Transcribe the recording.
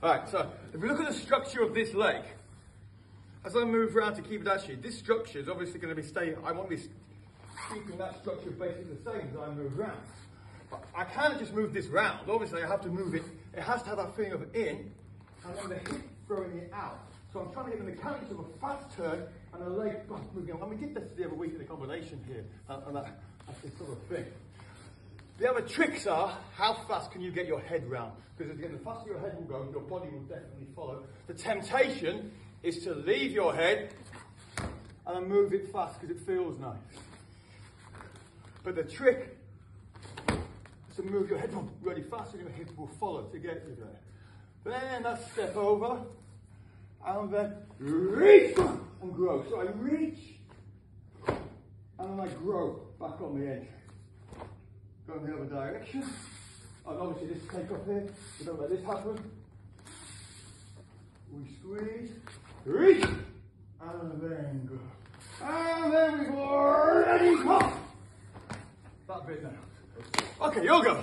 All right, so if we look at the structure of this leg, as I move around to keep it actually, this structure is obviously going to be staying, I want to be keeping that structure basically the same as I move around. But I can't just move this round. Obviously, I have to move it. It has to have that feeling of in, and then the hip throwing it out. So I'm trying to get the mechanics of a fast turn and a leg back moving. And we did this the other week in the combination here, and, and that, that's sort of thing. The other tricks are how fast can you get your head round? Because again, the faster your head will go, your body will definitely follow. The temptation is to leave your head and move it fast because it feels nice. But the trick is to move your head really fast and your hip will follow to get you there. Then I step over and then reach and grow. So I reach and then I grow back on the edge. Go in the other direction. And obviously this take off here. We don't let this happen. We squeeze, reach, and then go. And then we go ready, come. That bit now. Okay, you'll go.